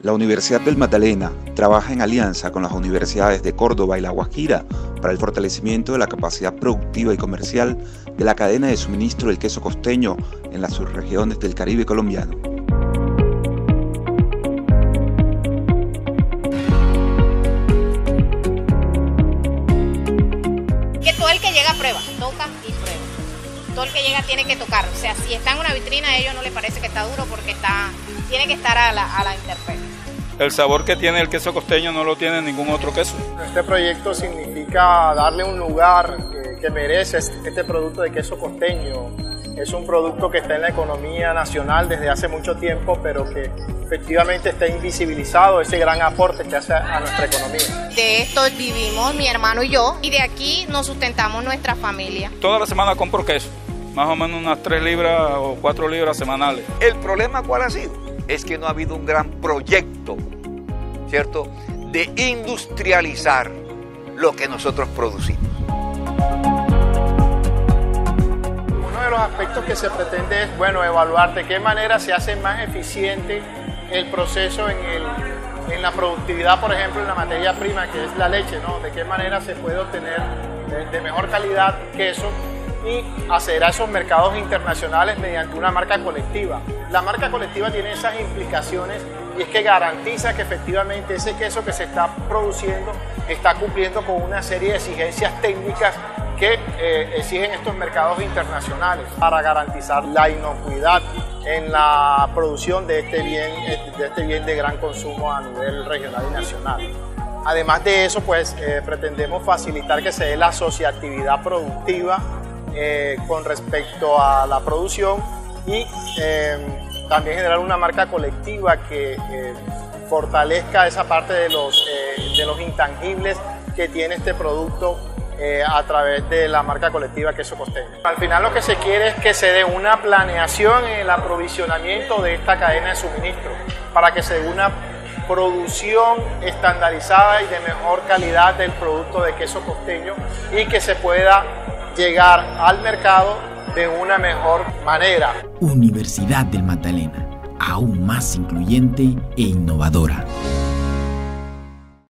La Universidad del Magdalena trabaja en alianza con las universidades de Córdoba y La Guajira para el fortalecimiento de la capacidad productiva y comercial de la cadena de suministro del queso costeño en las subregiones del Caribe colombiano. Que todo el que llega prueba, toca. Todo el que llega tiene que tocar. O sea, si está en una vitrina a ellos no les parece que está duro porque está, tiene que estar a la, a la el sabor que tiene el queso costeño no lo tiene ningún otro queso. Este proyecto significa darle un lugar que, merece este producto de queso costeño. Es un producto que está en la economía nacional desde hace mucho tiempo, pero que efectivamente está invisibilizado ese gran aporte que hace a nuestra economía. De esto vivimos mi hermano y yo, y de aquí nos sustentamos nuestra familia. Toda la semana compro queso, más o menos unas 3 libras o 4 libras semanales. ¿El problema cuál ha sido? Es que no ha habido un gran proyecto ¿cierto?, de industrializar lo que nosotros producimos. Aspectos que se pretende es, bueno, evaluar de qué manera se hace más eficiente el proceso en, en la productividad, por ejemplo, en la materia prima, que es la leche, ¿no? De qué manera se puede obtener de mejor calidad queso y acceder a esos mercados internacionales mediante una marca colectiva. La marca colectiva tiene esas implicaciones y es que garantiza que efectivamente ese queso que se está produciendo está cumpliendo con una serie de exigencias técnicas que eh, exigen estos mercados internacionales para garantizar la inocuidad en la producción de este bien de, este bien de gran consumo a nivel regional y nacional. Además de eso, pues eh, pretendemos facilitar que se dé la asociatividad productiva eh, con respecto a la producción y también generar una marca colectiva que fortalezca esa parte de los, de los intangibles que tiene este producto a través de la marca colectiva Queso Costeño. Al final lo que se quiere es que se dé una planeación en el aprovisionamiento de esta cadena de suministro para que se dé una producción estandarizada y de mejor calidad del producto de queso costeño y que se pueda llegar al mercado de una mejor manera. Universidad del Magdalena, aún más incluyente e innovadora.